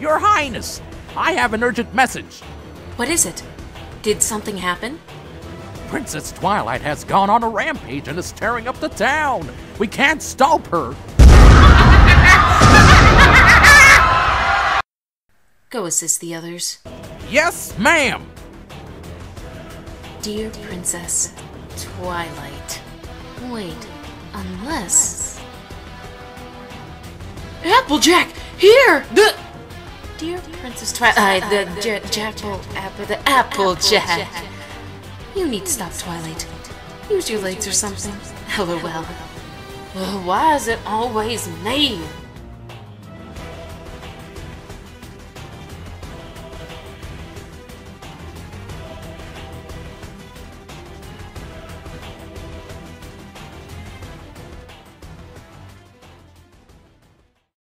Your Highness, I have an urgent message. What is it? Did something happen? Princess Twilight has gone on a rampage and is tearing up the town. We can't stop her. Go assist the others. Yes, ma'am. Dear Princess Twilight. Wait, unless. Applejack! Here! The. Princess Twilight. Uh, the j- Jackal. Apple. The Applejack. You need to stop, Twilight. Use your legs or something. LOL. Why is it always me?